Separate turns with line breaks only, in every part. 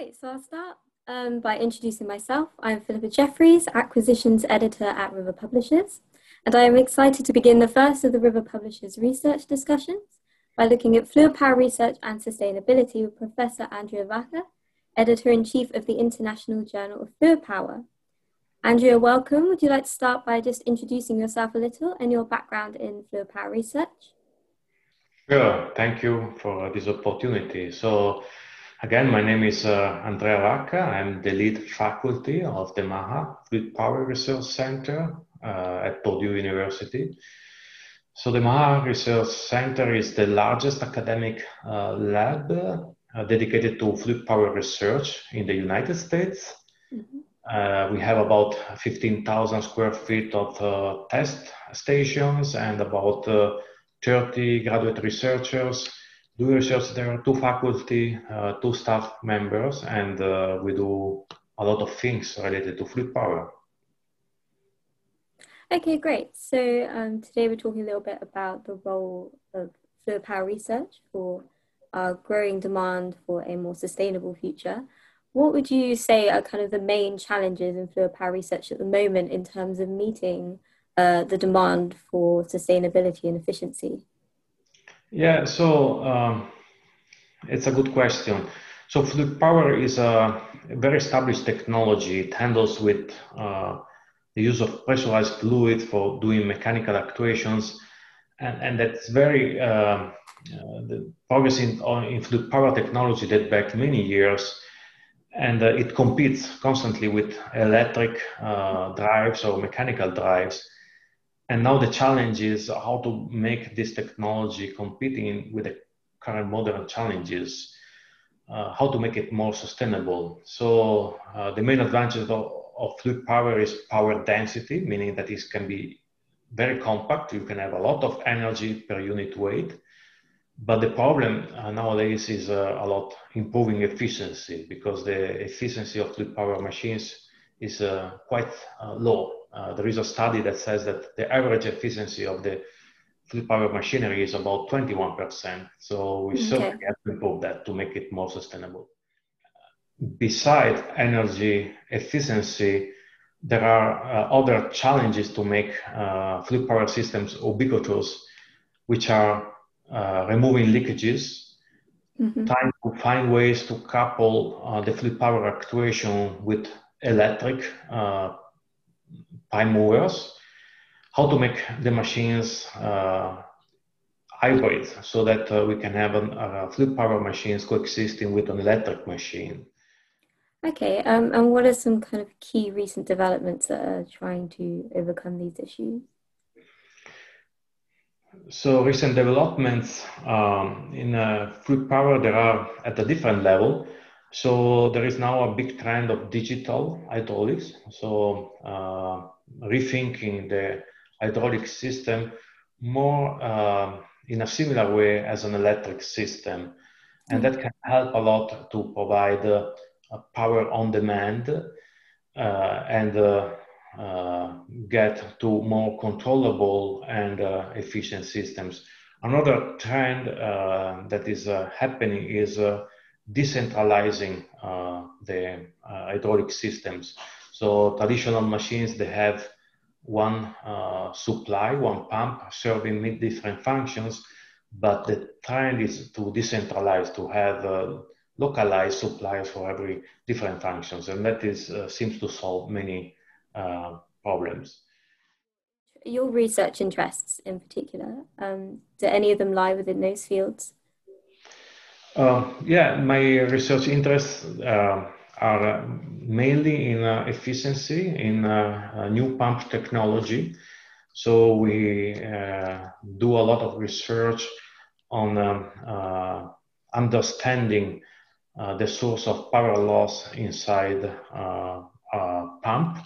Great, so I'll start um, by introducing myself. I'm Philippa Jefferies, Acquisitions Editor at River Publishers, and I am excited to begin the first of the River Publishers research discussions by looking at fluid power research and sustainability with Professor Andrea Vacca, Editor-in-Chief of the International Journal of Fluid Power. Andrea, welcome. Would you like to start by just introducing yourself a little and your background in fluid power research?
Sure, thank you for this opportunity. So Again, my name is uh, Andrea Vacca. I'm the lead faculty of the MAHA Fluid Power Research Center uh, at Purdue University. So the MAHA Research Center is the largest academic uh, lab uh, dedicated to fluid power research in the United States. Mm-hmm. Uh, we have about 15,000 square feet of uh, test stations and about 30 graduate researchers do research. There are two faculty, uh, two staff members, and uh, we do a lot of things related to fluid power.
Okay, great. So um, today we're talking a little bit about the role of fluid power research for uh, growing demand for a more sustainable future. What would you say are kind of the main challenges in fluid power research at the moment in terms of meeting uh, the demand for sustainability and efficiency?
Yeah, so um, it's a good question. So fluid power is a very established technology. It handles with uh, the use of pressurized fluid for doing mechanical actuations, and, and that's very uh, uh, the progress in, in fluid power technology that back many years, and uh, it competes constantly with electric uh, drives or mechanical drives and now the challenge is how to make this technology competing with the current modern challenges, uh, how to make it more sustainable. So uh, the main advantage of, of fluid power is power density, meaning that it can be very compact. You can have a lot of energy per unit weight. But the problem uh, nowadays is uh, a lot improving efficiency because the efficiency of fluid power machines is uh, quite uh, low uh, there is a study that says that the average efficiency of the fluid power machinery is about 21%. So we okay. certainly have to improve that to make it more sustainable. Besides energy efficiency, there are uh, other challenges to make uh, fluid power systems ubiquitous, which are uh, removing leakages, mm-hmm. trying to find ways to couple uh, the fluid power actuation with electric uh, movers, how to make the machines uh, hybrid so that uh, we can have a uh, fluid power machines coexisting with an electric machine.
Okay, um, and what are some kind of key recent developments that are trying to overcome these issues?
So recent developments um, in uh, fluid power, there are at a different level. So there is now a big trend of digital hydraulics. So uh, rethinking the hydraulic system more uh, in a similar way as an electric system. And that can help a lot to provide uh, power on demand uh, and uh, uh, get to more controllable and efficient systems. Another trend that is happening is decentralizing the hydraulic systems. So traditional machines, they have one uh, supply, one pump serving different functions, but the trend is to decentralize, to have uh, localized suppliers for every different functions, and that is uh, seems to solve many uh, problems.
Your research interests, in particular, um, do any of them lie within those fields?
Uh, yeah, my research interests uh, are uh, mainly in uh, efficiency, in uh, new pump technology. So we do a lot of research on um, understanding the source of power loss inside a pump.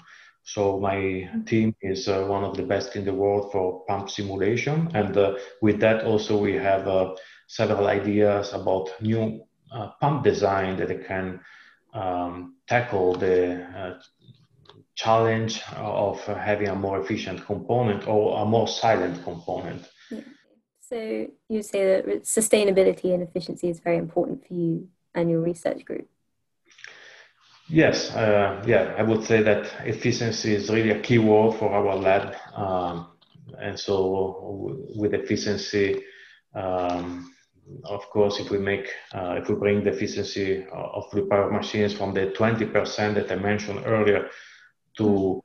So my team is uh, one of the best in the world for pump simulation, and uh, with that also we have uh, several ideas about new pump design that can um, tackle the uh, challenge of having a more efficient component or a more silent component. Yeah.
So you say that sustainability and efficiency is very important for you and your research group.
Yes, uh, yeah, I would say that efficiency is really a key word for our lab. Um, and so with efficiency, um, of course, if we make, uh, if we bring the efficiency of fluid power machines from the 20% that I mentioned earlier to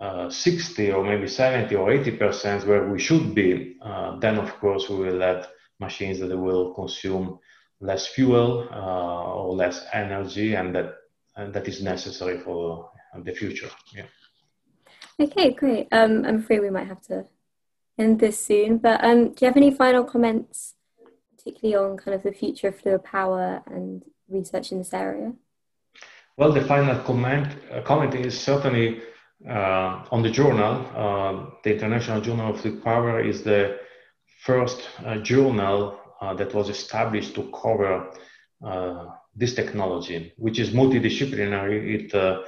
uh, 60 or maybe 70 or 80% where we should be, uh, then of course we will have machines that will consume less fuel uh, or less energy and that and that is necessary for the future. Yeah.
Okay, great. Um, I'm afraid we might have to end this soon, but um, do you have any final comments, particularly on kind of the future of fluid power and research in this area?
Well, the final comment uh, comment is certainly uh, on the journal. Uh, the International Journal of Fluid Power is the first uh, journal uh, that was established to cover uh, this technology, which is multidisciplinary. It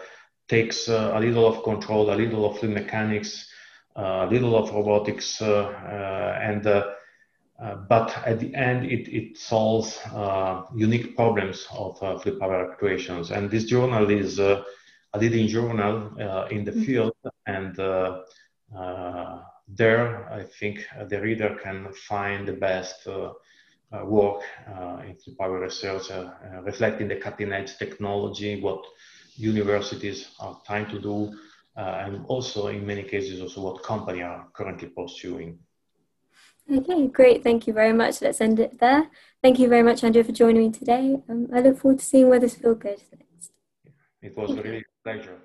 takes a little of control, a little of fluid mechanics, a little of robotics, and uh, but at the end, it, it solves uh, unique problems of uh, fluid power actuations. And this journal is a leading journal in the mm-hmm. field. And there, I think the reader can find the best work in fluid power research, reflecting the cutting edge technology, what universities are trying to do, uh, and also in many cases also what companies are currently pursuing.
Okay, great. Thank you very much. Let's end it there. Thank you very much, Andrew, for joining me today. Um, I look forward to seeing where this field goes next.
It was really a pleasure.